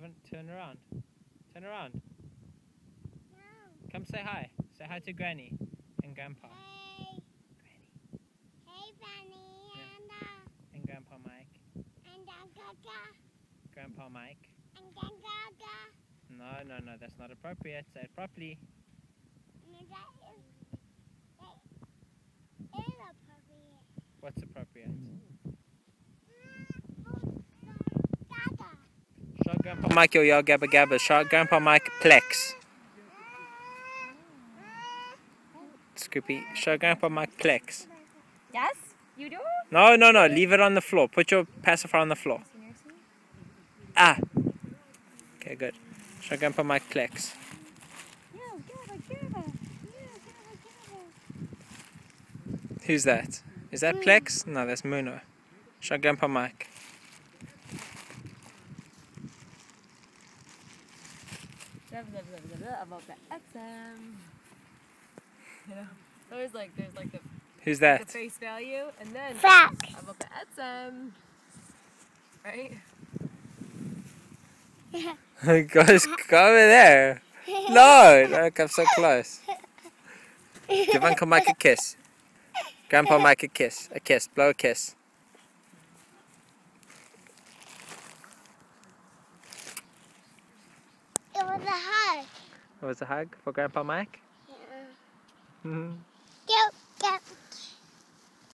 around. Turn around. Turn around. No. Come say hi. Say hi to Granny and Grandpa Hey. Granny. Hey, Bunny. Yeah. And, uh, and Grandpa Mike. and, uh, Gaga. Grandpa Mike. And then Gaga. No, no, no. That's not appropriate. Say it properly. And that is, that is appropriate. What's appropriate? Gaga. Show Grandpa Mike your Yo Gabba Gabba. Show Grandpa Mike Plex. Scoopy. Show Grandpa Mike Plex. Yes? You do? No, no, no. Leave it on the floor. Put your pacifier on the floor. Ah. Okay, good. Show Grandpa Mike Plex. Yeah, Gabba, Gabba. Yeah, Gabba, Gabba. Who's that? Is that Plex? No, that's Muno. Show Grandpa Mike. About the XM. You know, always like there's like the, Who's the that? face value and then Fact. about the XM. Right? Guys, go over there. No, don't come so close. Give Uncle Mike a kiss. Grandpa Mike a kiss. A kiss. Blow a kiss. was a hug. It was a hug for Grandpa Mike? Yeah. Mm -hmm. Go.